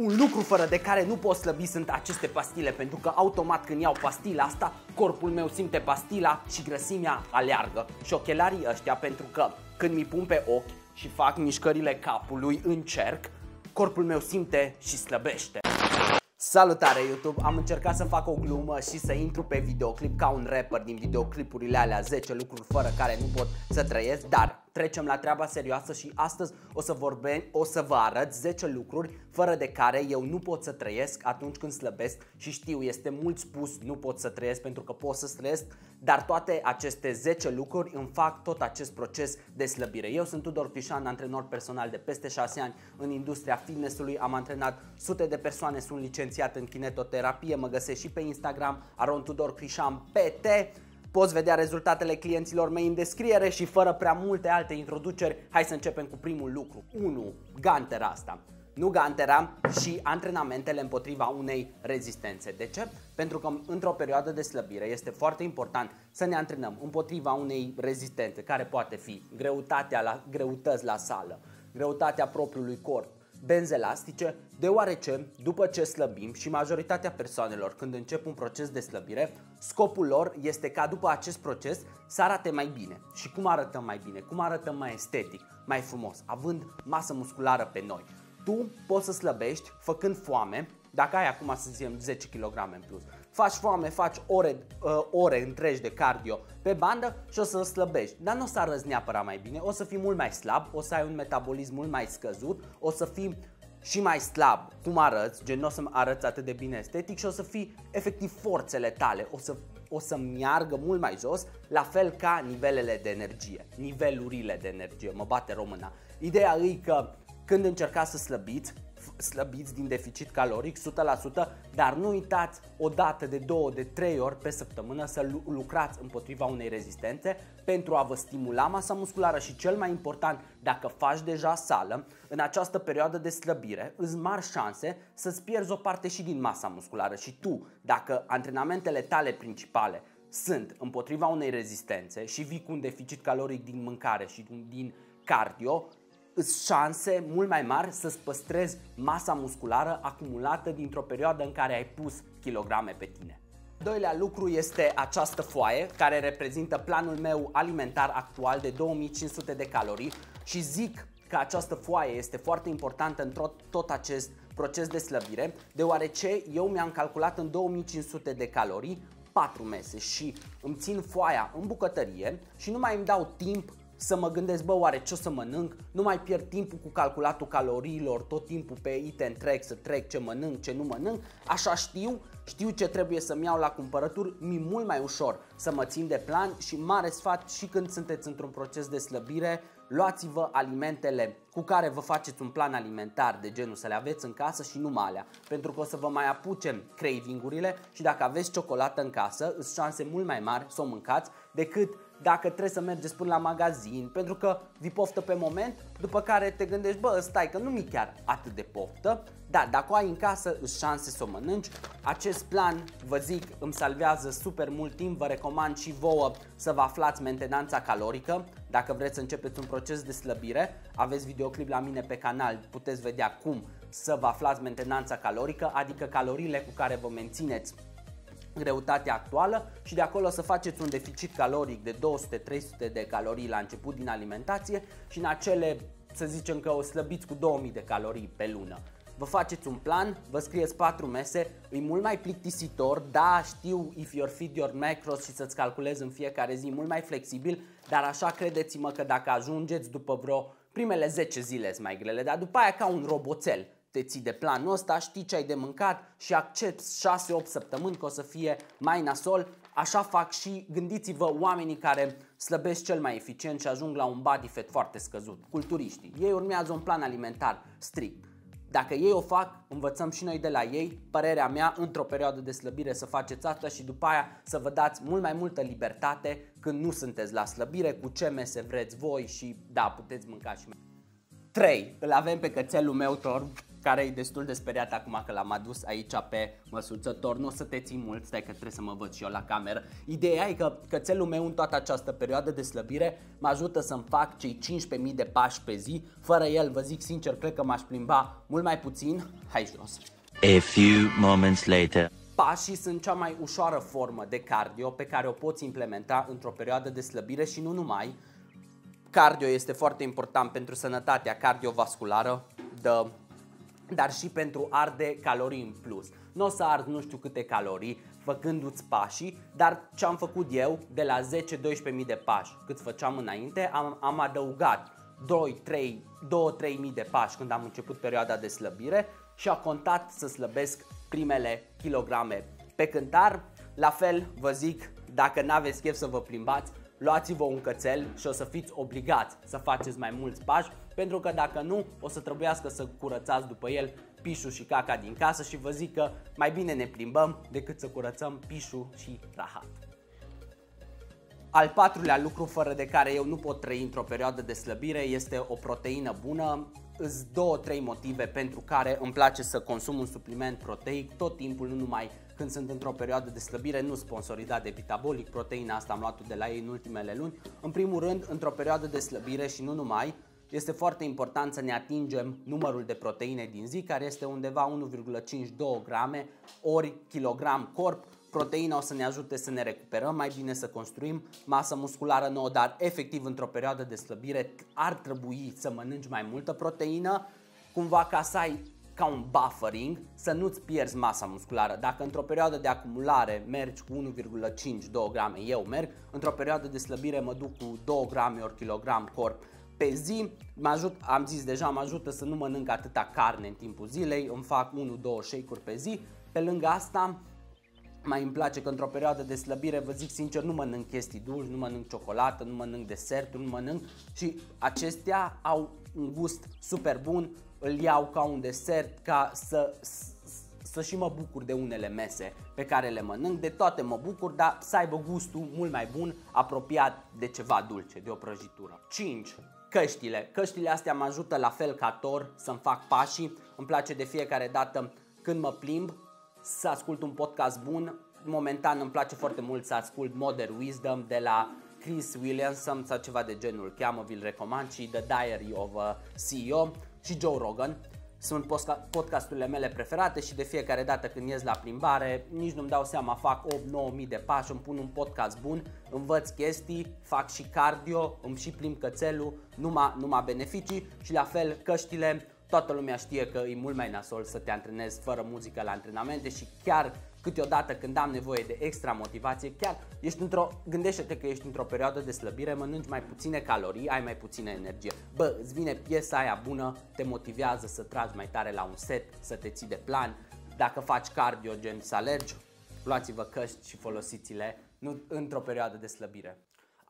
Un lucru fără de care nu pot slăbi sunt aceste pastile, pentru că automat când iau pastila asta, corpul meu simte pastila și grăsimea aleargă. Și ochelarii ăștia, pentru că când mi pun pe ochi și fac mișcările capului în cerc, corpul meu simte și slăbește. Salutare YouTube! Am încercat să fac o glumă și să intru pe videoclip ca un rapper din videoclipurile alea 10 lucruri fără care nu pot să trăiesc, dar trecem la treaba serioasă și astăzi o să vorbim, o să vă arăt 10 lucruri fără de care eu nu pot să trăiesc atunci când slăbesc și știu, este mult spus, nu pot să trăiesc pentru că pot să trăiesc, dar toate aceste 10 lucruri îmi fac tot acest proces de slăbire. Eu sunt Tudor Crișan, antrenor personal de peste 6 ani în industria fitnessului, am antrenat sute de persoane, sunt licențiat în kinetoterapie, mă găsesc și pe Instagram, Aron Tudor Crișan PT, Poți vedea rezultatele clienților mei în descriere și fără prea multe alte introduceri, hai să începem cu primul lucru. 1. Gantera asta. Nu gantera și antrenamentele împotriva unei rezistențe. De ce? Pentru că într-o perioadă de slăbire este foarte important să ne antrenăm împotriva unei rezistențe, care poate fi greutatea la, greutăți la sală, greutatea propriului corp, benzi elastice, deoarece după ce slăbim și majoritatea persoanelor când încep un proces de slăbire, scopul lor este ca după acest proces să arate mai bine. Și cum arătăm mai bine? Cum arătăm mai estetic, mai frumos, având masă musculară pe noi. Tu poți să slăbești făcând foame, dacă ai acum să zicem 10 kg în plus, faci foame, faci ore, uh, ore întregi de cardio pe bandă și o să slăbești. Dar nu o să arăți neapărat mai bine, o să fii mult mai slab, o să ai un metabolism mult mai scăzut, o să fii și mai slab cum arăți, gen nu o să arăți atât de bine estetic și o să fii efectiv forțele tale, o să, o să meargă mult mai jos, la fel ca nivelele de energie, nivelurile de energie, mă bate româna. Ideea e că când încercați să slăbiți, slăbiți din deficit caloric 100%, dar nu uitați o dată de două, de trei ori pe săptămână să lucrați împotriva unei rezistențe pentru a vă stimula masa musculară și cel mai important, dacă faci deja sală, în această perioadă de slăbire îți mari șanse să-ți pierzi o parte și din masa musculară. Și tu, dacă antrenamentele tale principale sunt împotriva unei rezistențe și vii cu un deficit caloric din mâncare și din cardio, îți șanse mult mai mari să-ți păstrezi masa musculară acumulată dintr-o perioadă în care ai pus kilograme pe tine. Doilea lucru este această foaie care reprezintă planul meu alimentar actual de 2500 de calorii și zic că această foaie este foarte importantă în tot, tot acest proces de slăbire, deoarece eu mi-am calculat în 2500 de calorii 4 mese și îmi țin foaia în bucătărie și nu mai îmi dau timp să mă gândesc, bă, oare ce o să mănânc, nu mai pierd timpul cu calculatul caloriilor, tot timpul pe item trec, să trec ce mănânc, ce nu mănânc, așa știu, știu ce trebuie să-mi iau la cumpărături, mi mult mai ușor să mă țin de plan și mare sfat și când sunteți într-un proces de slăbire, luați-vă alimentele cu care vă faceți un plan alimentar de genul să le aveți în casă și numai alea, pentru că o să vă mai apuce craving-urile și dacă aveți ciocolată în casă, îți șanse mult mai mari să o mâncați decât dacă trebuie să mergeți până la magazin, pentru că vi poftă pe moment, după care te gândești, bă, stai că nu mi chiar atât de poftă, dar dacă o ai în casă, îți șanse să o mănânci. Acest plan, vă zic, îmi salvează super mult timp, vă recomand și vouă să vă aflați mentenanța calorică. Dacă vreți să începeți un proces de slăbire, aveți videoclip la mine pe canal, puteți vedea cum să vă aflați mentenanța calorică, adică caloriile cu care vă mențineți greutatea actuală și de acolo să faceți un deficit caloric de 200-300 de calorii la început din alimentație și în acele, să zicem că o slăbiți cu 2000 de calorii pe lună. Vă faceți un plan, vă scrieți 4 mese, e mult mai plictisitor, da, știu if your feed your macros și să-ți calculezi în fiecare zi mult mai flexibil, dar așa credeți-mă că dacă ajungeți după vreo primele 10 zile mai grele, dar după aia ca un roboțel, te ții de planul ăsta, știi ce ai de mâncat și accepti 6-8 săptămâni că o să fie mai nasol, așa fac și gândiți-vă oamenii care slăbesc cel mai eficient și ajung la un body fat foarte scăzut, culturiștii. Ei urmează un plan alimentar strict. Dacă ei o fac, învățăm și noi de la ei, părerea mea, într-o perioadă de slăbire să faceți asta și după aia să vă dați mult mai multă libertate când nu sunteți la slăbire, cu ce mese vreți voi și da, puteți mânca și mai 3. Îl avem pe cățelul meu Tor care e destul de speriat acum că l-am adus aici pe măsuțător. Nu o să te țin mult, stai că trebuie să mă văd și eu la cameră. Ideea e că cățelul meu în toată această perioadă de slăbire mă ajută să-mi fac cei 15.000 de pași pe zi. Fără el, vă zic sincer, cred că m-aș plimba mult mai puțin. Hai jos! A few moments later. Pașii sunt cea mai ușoară formă de cardio pe care o poți implementa într-o perioadă de slăbire și nu numai. Cardio este foarte important pentru sănătatea cardiovasculară, de, dar și pentru arde calorii în plus. Nu o să ard nu știu câte calorii făcându-ți pașii, dar ce am făcut eu de la 10-12.000 de pași cât făceam înainte, am, am adăugat 2-3 mii de pași când am început perioada de slăbire și a contat să slăbesc primele kilograme pe cântar. La fel, vă zic, dacă n-aveți chef să vă plimbați, luați-vă un cățel și o să fiți obligați să faceți mai mulți pași, pentru că dacă nu, o să trebuiască să curățați după el pișul și caca din casă și vă zic că mai bine ne plimbăm decât să curățăm pișul și rahat. Al patrulea lucru fără de care eu nu pot trăi într-o perioadă de slăbire este o proteină bună. Îs două, trei motive pentru care îmi place să consum un supliment proteic tot timpul, nu numai când sunt într-o perioadă de slăbire, nu sponsorizat de Vitabolic, proteina asta am luat-o de la ei în ultimele luni. În primul rând, într-o perioadă de slăbire și nu numai, este foarte important să ne atingem numărul de proteine din zi, care este undeva 1,52 grame ori kilogram corp. Proteina o să ne ajute să ne recuperăm mai bine, să construim masă musculară nouă, dar efectiv într-o perioadă de slăbire ar trebui să mănânci mai multă proteină, cumva ca să ai ca un buffering, să nu-ți pierzi masa musculară. Dacă într-o perioadă de acumulare mergi cu 1,5-2 grame, eu merg, într-o perioadă de slăbire mă duc cu 2 grame ori kilogram corp pe zi, mă ajut, am zis deja, mă ajută să nu mănânc atâta carne în timpul zilei, îmi fac 1-2 shake-uri pe zi. Pe lângă asta, mai îmi place că într-o perioadă de slăbire, vă zic sincer, nu mănânc chestii dulci, nu mănânc ciocolată, nu mănânc deserturi, nu mănânc și acestea au un gust super bun, îl iau ca un desert, ca să, să și mă bucur de unele mese pe care le mănânc, de toate mă bucur, dar să aibă gustul mult mai bun, apropiat de ceva dulce, de o prăjitură. 5. Căștile. Căștile astea mă ajută la fel ca Thor să-mi fac pașii. Îmi place de fiecare dată când mă plimb să ascult un podcast bun. Momentan îmi place foarte mult să ascult Modern Wisdom de la Chris Williamson sau ceva de genul, cheamă, vi-l recomand și The Diary of a CEO și Joe Rogan. Sunt podcasturile mele preferate și de fiecare dată când ies la plimbare, nici nu-mi dau seama, fac 8-9 mii de pași, îmi pun un podcast bun, învăț chestii, fac și cardio, îmi și plimb cățelul, numai, numai beneficii și la fel căștile, toată lumea știe că e mult mai nasol să te antrenezi fără muzică la antrenamente și chiar câteodată când am nevoie de extra motivație, chiar ești într-o, gândește-te că ești într-o perioadă de slăbire, mănânci mai puține calorii, ai mai puțină energie. Bă, îți vine piesa aia bună, te motivează să tragi mai tare la un set, să te ții de plan. Dacă faci cardio, gen să alergi, luați-vă căști și folosiți-le nu, într-o perioadă de slăbire.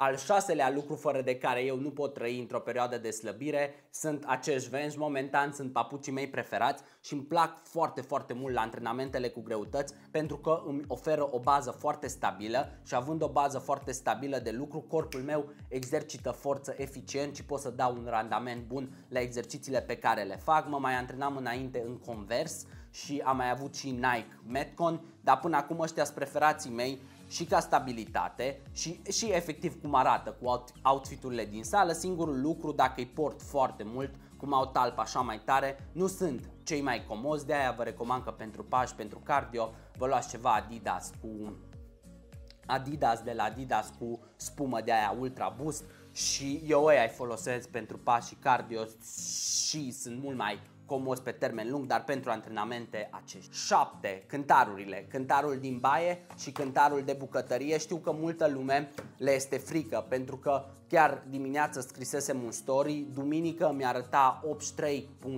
Al șaselea lucru fără de care eu nu pot trăi într-o perioadă de slăbire sunt acești venci. Momentan sunt papucii mei preferați și îmi plac foarte, foarte mult la antrenamentele cu greutăți pentru că îmi oferă o bază foarte stabilă și având o bază foarte stabilă de lucru, corpul meu exercită forță eficient și pot să dau un randament bun la exercițiile pe care le fac. Mă mai antrenam înainte în Converse și am mai avut și Nike Metcon, dar până acum ăștia sunt preferații mei și ca stabilitate și, și efectiv cum arată cu outfiturile din sală. Singurul lucru, dacă îi port foarte mult, cum au talp așa mai tare, nu sunt cei mai comozi, de aia vă recomand că pentru pași, pentru cardio, vă luați ceva Adidas cu Adidas de la Adidas cu spumă de aia Ultra Boost și eu îi folosesc pentru pași și cardio și sunt mult mai comos pe termen lung, dar pentru antrenamente acești. 7. Cântarurile. Cântarul din baie și cântarul de bucătărie. Știu că multă lume le este frică pentru că chiar dimineața scrisesem un story, duminică mi-arăta 83.1,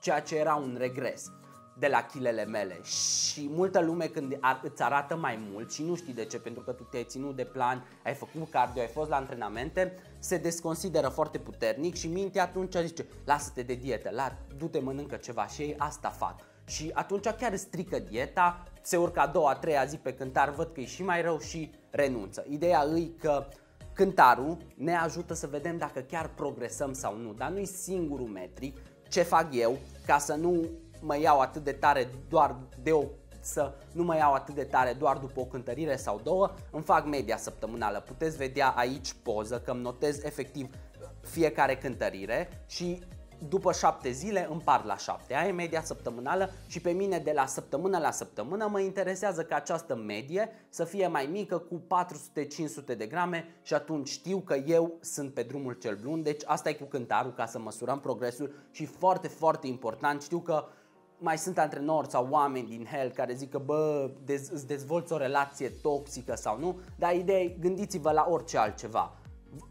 ceea ce era un regres de la chilele mele și multă lume când ar, îți arată mai mult și nu știi de ce, pentru că tu te-ai ținut de plan, ai făcut cardio, ai fost la antrenamente, se desconsideră foarte puternic și mintea atunci zice, lasă-te de dietă, la, du-te mănâncă ceva și ei asta fac. Și atunci chiar strică dieta, se urcă a doua, a treia zi pe cântar, văd că e și mai rău și renunță. Ideea îi că cântarul ne ajută să vedem dacă chiar progresăm sau nu, dar nu e singurul metric ce fac eu ca să nu mă iau atât de tare doar de o să nu mă iau atât de tare doar după o cântărire sau două, îmi fac media săptămânală. Puteți vedea aici poză că îmi notez efectiv fiecare cântărire și după 7 zile împart la 7. Aia e media săptămânală și pe mine de la săptămână la săptămână mă interesează ca această medie să fie mai mică cu 400-500 de grame și atunci știu că eu sunt pe drumul cel bun. Deci asta e cu cântarul ca să măsurăm progresul și foarte, foarte important. Știu că mai sunt antrenori sau oameni din hell care zic că bă, dez, îți dezvolți o relație toxică sau nu, dar ideea e, gândiți-vă la orice altceva.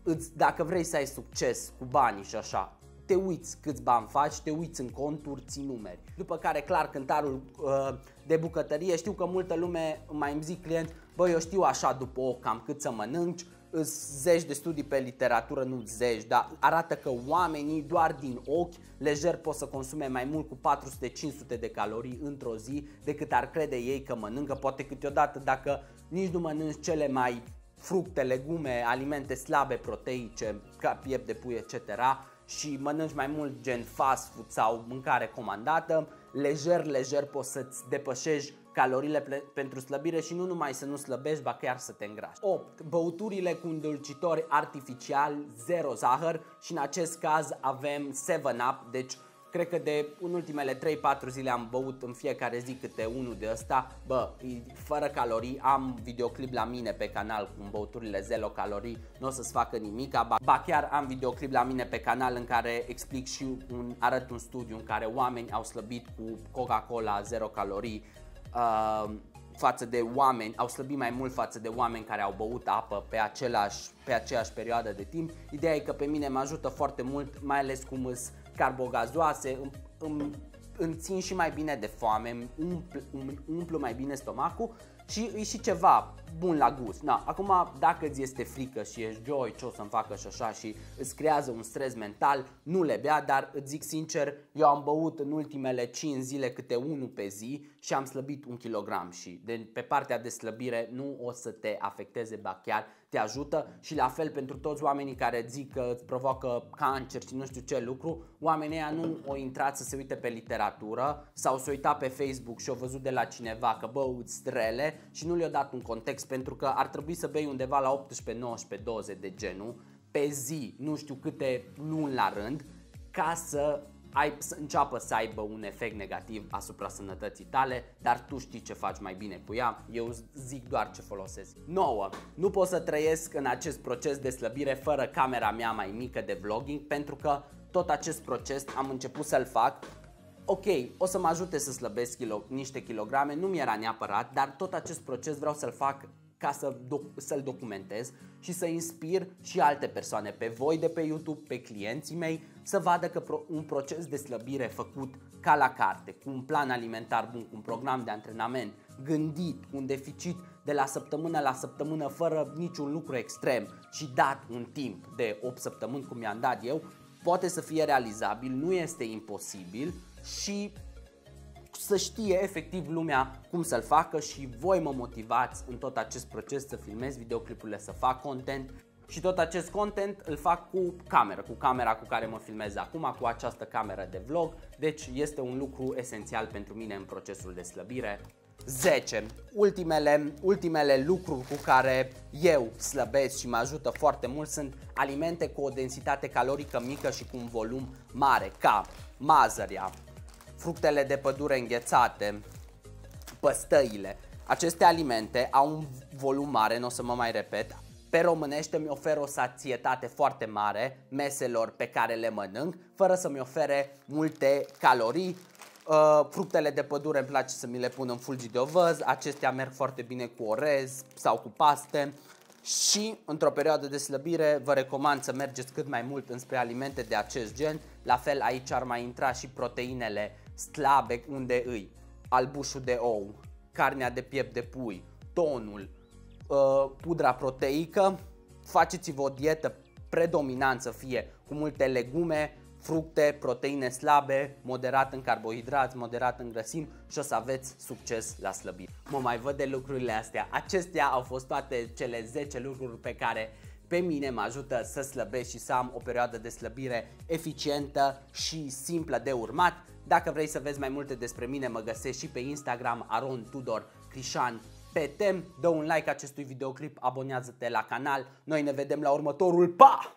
Îți, dacă vrei să ai succes cu banii și așa, te uiți câți bani faci, te uiți în conturi, ții numeri. După care, clar, cântarul uh, de bucătărie, știu că multă lume mai îmi zic client, bă, eu știu așa după o cam cât să mănânci, zeci de studii pe literatură, nu zeci, dar arată că oamenii doar din ochi lejer pot să consume mai mult cu 400-500 de calorii într-o zi decât ar crede ei că mănâncă, poate câteodată dacă nici nu mănânci cele mai fructe, legume, alimente slabe, proteice, ca piept de pui, etc., și mănânci mai mult gen fast food sau mâncare comandată, lejer, lejer poți să-ți depășești calorile pentru slăbire și nu numai să nu slăbești, ba chiar să te îngrași. 8. Băuturile cu îndulcitori artificial, zero zahăr și în acest caz avem 7-Up, deci cred că de în ultimele 3-4 zile am băut în fiecare zi câte unul de ăsta, bă, fără calorii, am videoclip la mine pe canal cu băuturile zero calorii, nu o să-ți facă nimic, ba, ba chiar am videoclip la mine pe canal în care explic și un, arăt un studiu în care oameni au slăbit cu Coca-Cola zero calorii, uh, față de oameni, au slăbit mai mult față de oameni care au băut apă pe, același, pe aceeași perioadă de timp. Ideea e că pe mine mă ajută foarte mult, mai ales cum îs carbogazoase, îmi, îmi, îmi țin și mai bine de foame, îmi umplu, îmi umplu mai bine stomacul și e și ceva bun la gust. Na, acum, dacă ți este frică și ești joy ce o să-mi facă și așa și îți creează un stres mental, nu le bea, dar îți zic sincer, eu am băut în ultimele 5 zile câte unul pe zi și am slăbit un kilogram și de, pe partea de slăbire nu o să te afecteze, ba chiar te ajută și la fel pentru toți oamenii care zic că îți provoacă cancer și nu știu ce lucru, oamenii ăia nu o intrat să se uite pe literatură sau să uita pe Facebook și au văzut de la cineva că bă, îți strele și nu le-au dat un context pentru că ar trebui să bei undeva la 18, 19 doze de genul pe zi, nu știu câte luni la rând, ca să ai, să înceapă să aibă un efect negativ asupra sănătății tale, dar tu știi ce faci mai bine cu ea, eu zic doar ce folosesc. 9. Nu pot să trăiesc în acest proces de slăbire fără camera mea mai mică de vlogging pentru că tot acest proces am început să-l fac ok, o să mă ajute să slăbesc kilo, niște kilograme, nu mi era neapărat, dar tot acest proces vreau să-l fac ca să doc- să-l documentez și să inspir și alte persoane, pe voi de pe YouTube, pe clienții mei, să vadă că pro- un proces de slăbire făcut ca la carte, cu un plan alimentar bun, cu un program de antrenament, gândit, cu un deficit de la săptămână la săptămână fără niciun lucru extrem și dat un timp de 8 săptămâni cum mi-am dat eu, poate să fie realizabil, nu este imposibil și să știe efectiv lumea cum să-l facă și voi mă motivați în tot acest proces să filmez videoclipurile, să fac content și tot acest content îl fac cu cameră, cu camera cu care mă filmez acum, cu această cameră de vlog, deci este un lucru esențial pentru mine în procesul de slăbire. 10. Ultimele, ultimele lucruri cu care eu slăbesc și mă ajută foarte mult sunt alimente cu o densitate calorică mică și cu un volum mare, ca mazăria, fructele de pădure înghețate, păstăile. Aceste alimente au un volum mare, nu o să mă mai repet, pe românește mi oferă o sațietate foarte mare meselor pe care le mănânc, fără să mi ofere multe calorii. Uh, fructele de pădure îmi place să mi le pun în fulgi de ovăz, acestea merg foarte bine cu orez sau cu paste și într-o perioadă de slăbire vă recomand să mergeți cât mai mult înspre alimente de acest gen. La fel aici ar mai intra și proteinele slabe unde îi albușul de ou, carnea de piept de pui, tonul, uh, pudra proteică, faceți-vă o dietă predominant să fie cu multe legume, fructe, proteine slabe, moderat în carbohidrați, moderat în grăsimi și o să aveți succes la slăbire. Mă mai văd de lucrurile astea. Acestea au fost toate cele 10 lucruri pe care pe pe mine mă ajută să slăbesc și să am o perioadă de slăbire eficientă și simplă de urmat. Dacă vrei să vezi mai multe despre mine, mă găsești și pe Instagram Aron Tudor Crișan pe tem, dă un like acestui videoclip, abonează-te la canal. Noi ne vedem la următorul. Pa!